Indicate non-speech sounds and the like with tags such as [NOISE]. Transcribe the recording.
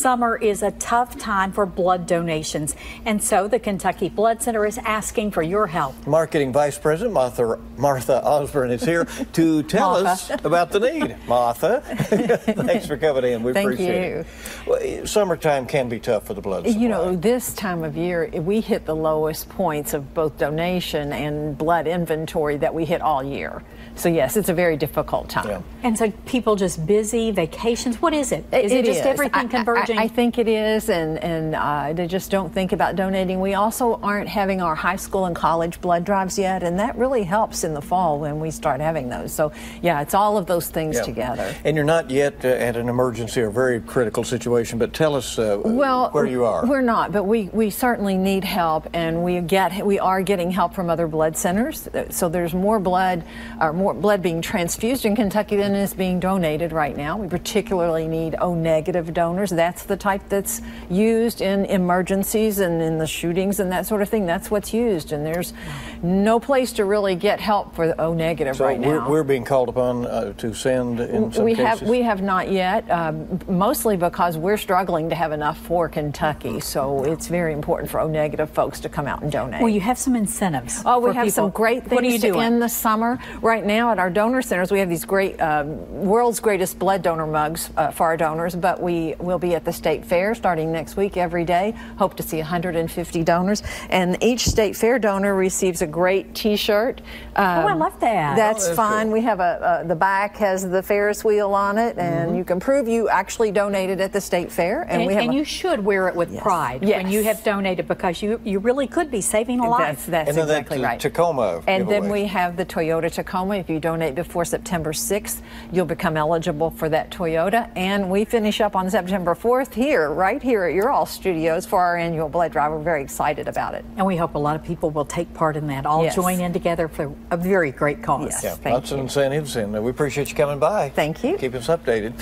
Summer is a tough time for blood donations, and so the Kentucky Blood Center is asking for your help. Marketing Vice President Martha, Martha Osborne is here to tell us about the need. [LAUGHS] Martha, [LAUGHS] thanks for coming in. We Thank appreciate you. it. Well, summertime can be tough for the blood supply. You know, this time of year, we hit the lowest points of both donation and blood inventory that we hit all year. So, yes, it's a very difficult time. Yeah. And so people just busy, vacations, what is it? Is it, just everything I- I, I think it is, and, and uh, they just don't think about donating. We also aren't having our high school and college blood drives yet, and that really helps in the fall when we start having those. So, yeah, it's all of those things Yeah. together. And you're not yet uh, at an emergency or very critical situation, but tell us uh, Well, where you are. We're not, but we, we certainly need help, and we get we are getting help from other blood centers. So there's more blood, or more blood being transfused in Kentucky than is being donated right now. We particularly need O negative donors. That's the type that's used in emergencies and in the shootings and that sort of thing. That's what's used, and there's no place to really get help for the O negative so right we're, now. we're being called upon uh, to send in some we cases. have we have not yet, um, mostly because we're struggling to have enough for Kentucky. So it's very important for O negative folks to come out and donate. well, you have some incentives. Oh, we for have some great things What are you to doing? end the summer. Right now at our donor centers, we have these great um, world's greatest blood donor mugs uh, for our donors, but we will be at the state fair starting next week every day. Hope to see 150 donors. And each state fair donor receives a great t shirt. Oh, I love that. That's, Oh, that's fun. cool. We have a, uh, the back has the Ferris wheel on it, and you can prove you actually donated at the state fair. And, we have and a- you should wear it with Yes. pride Yes. when you have donated because you, you really could be saving a life. That's, that's and exactly that, right. Tacoma And then we have the Toyota Tacoma. If you donate before September 6th, you'll become eligible for that Toyota. And we finish up on September 4th here, right here at your all studios for our annual blood drive. We're very excited about it. And we hope a lot of people will take part in that, all Yes. join in together for a very great cause. Yes. Yeah, Thank lots of incentives, and we appreciate you coming by. Thank you. Keep us updated.